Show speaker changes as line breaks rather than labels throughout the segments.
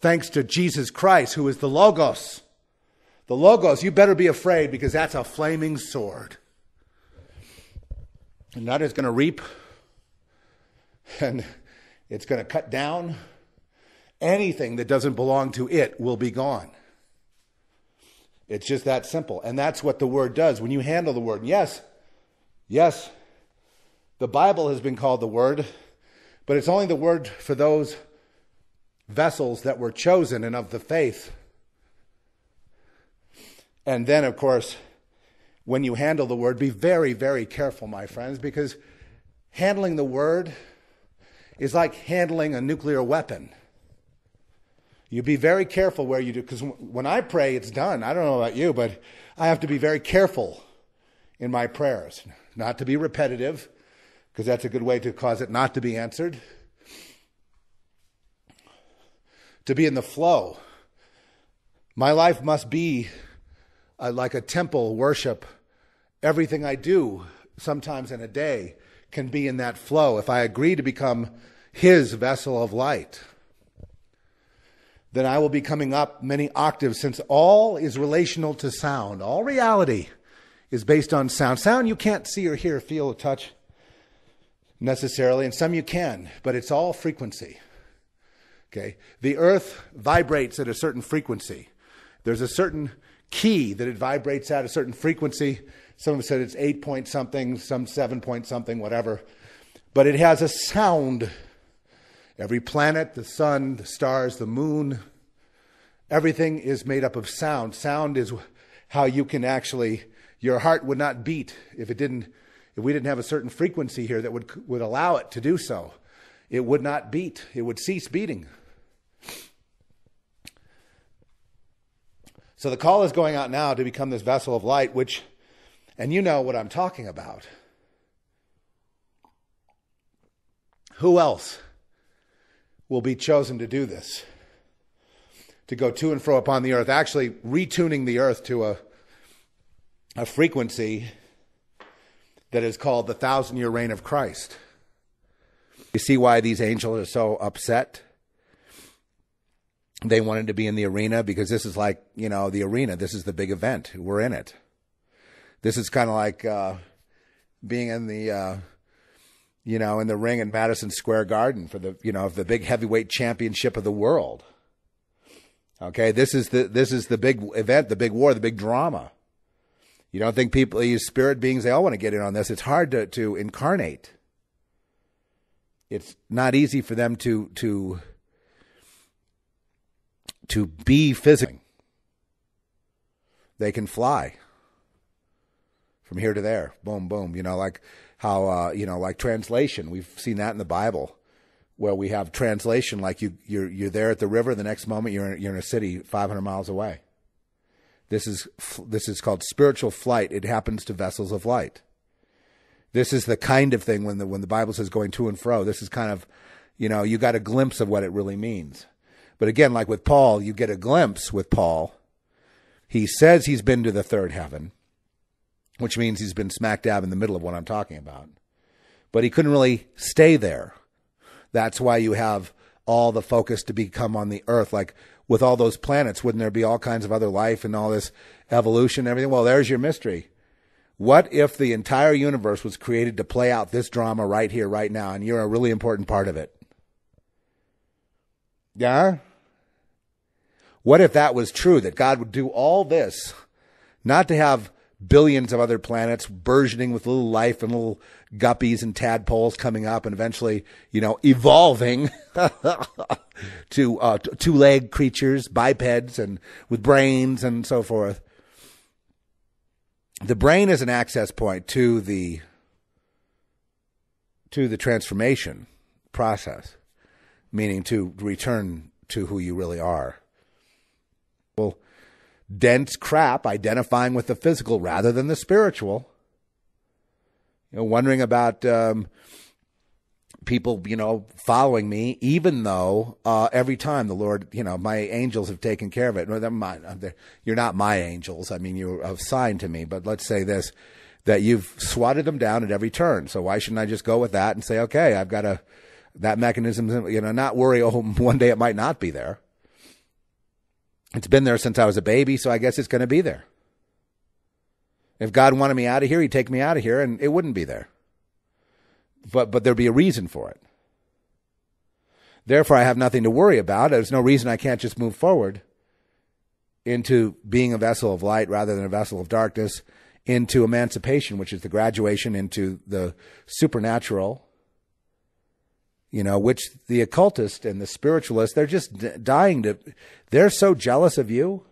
thanks to Jesus Christ, who is the Logos. The Logos, you better be afraid because that's a flaming sword. And that is going to reap and it's going to cut down. Anything that doesn't belong to it will be gone. It's just that simple. And that's what the word does when you handle the word. Yes, yes, the Bible has been called the word, but it's only the word for those vessels that were chosen and of the faith. And then, of course, when you handle the word, be very, very careful, my friends, because handling the word is like handling a nuclear weapon. You be very careful where you do, because when I pray, it's done. I don't know about you, but I have to be very careful in my prayers, not to be repetitive, because that's a good way to cause it not to be answered. To be in the flow. My life must be uh, like a temple worship. Everything I do, sometimes in a day, can be in that flow. If I agree to become his vessel of light, then I will be coming up many octaves since all is relational to sound. All reality is based on sound. Sound you can't see or hear, feel, or touch necessarily, and some you can, but it's all frequency. Okay? The earth vibrates at a certain frequency. There's a certain key that it vibrates at a certain frequency. Some have said it's eight point something, some seven point something, whatever. But it has a sound Every planet, the sun, the stars, the moon, everything is made up of sound. Sound is how you can actually, your heart would not beat if it didn't, if we didn't have a certain frequency here that would, would allow it to do so. It would not beat, it would cease beating. So the call is going out now to become this vessel of light, which, and you know what I'm talking about. Who else will be chosen to do this, to go to and fro upon the earth, actually retuning the earth to a, a frequency that is called the thousand year reign of Christ. You see why these angels are so upset? They wanted to be in the arena because this is like, you know, the arena. This is the big event. We're in it. This is kind of like uh, being in the uh, you know, in the ring in Madison Square Garden for the, you know, of the big heavyweight championship of the world. Okay, this is the this is the big event, the big war, the big drama. You don't think people, these spirit beings, they all want to get in on this. It's hard to to incarnate. It's not easy for them to to to be physical. They can fly from here to there, boom, boom. You know, like how uh, you know, like translation. We've seen that in the Bible, where we have translation. Like you, you're you're there at the river. The next moment, you're in, you're in a city 500 miles away. This is this is called spiritual flight. It happens to vessels of light. This is the kind of thing when the when the Bible says going to and fro. This is kind of, you know, you got a glimpse of what it really means. But again, like with Paul, you get a glimpse with Paul. He says he's been to the third heaven which means he's been smack dab in the middle of what I'm talking about. But he couldn't really stay there. That's why you have all the focus to become on the earth. Like with all those planets, wouldn't there be all kinds of other life and all this evolution and everything? Well, there's your mystery. What if the entire universe was created to play out this drama right here, right now, and you're a really important part of it? Yeah? What if that was true, that God would do all this, not to have billions of other planets burgeoning with little life and little guppies and tadpoles coming up and eventually, you know, evolving to uh, two leg creatures, bipeds, and with brains and so forth. The brain is an access point to the to the transformation process, meaning to return to who you really are. Dense crap identifying with the physical rather than the spiritual. You know, wondering about um, people, you know, following me, even though uh, every time the Lord, you know, my angels have taken care of it. you're not my angels. I mean, you're assigned to me. But let's say this that you've swatted them down at every turn. So why shouldn't I just go with that and say, okay, I've got a That mechanism, you know, not worry, oh, one day it might not be there. It's been there since I was a baby, so I guess it's going to be there. If God wanted me out of here, he'd take me out of here and it wouldn't be there. But, but there'd be a reason for it. Therefore, I have nothing to worry about. There's no reason I can't just move forward into being a vessel of light rather than a vessel of darkness, into emancipation, which is the graduation into the supernatural, you know, which the occultist and the spiritualist, they're just dying to, they're so jealous of you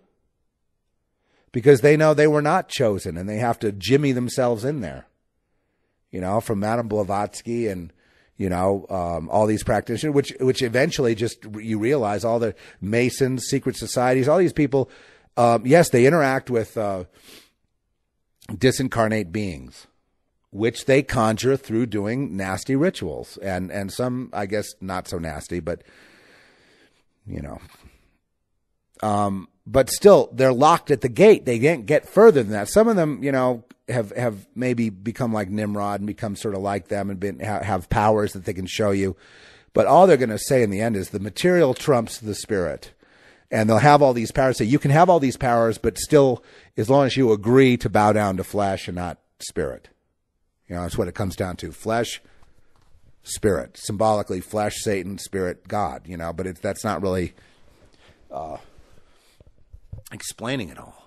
because they know they were not chosen and they have to jimmy themselves in there. You know, from Madame Blavatsky and, you know, um, all these practitioners, which, which eventually just you realize all the Masons, secret societies, all these people, um, yes, they interact with, uh, disincarnate beings which they conjure through doing nasty rituals. And and some I guess not so nasty but you know. Um but still they're locked at the gate. They can't get further than that. Some of them you know have have maybe become like Nimrod and become sort of like them and been have powers that they can show you. But all they're going to say in the end is the material trumps the spirit. And they'll have all these powers say you can have all these powers but still as long as you agree to bow down to flesh and not spirit you know, that's what it comes down to: flesh, spirit. Symbolically, flesh, Satan, spirit, God. You know, but that's not really uh, explaining it all.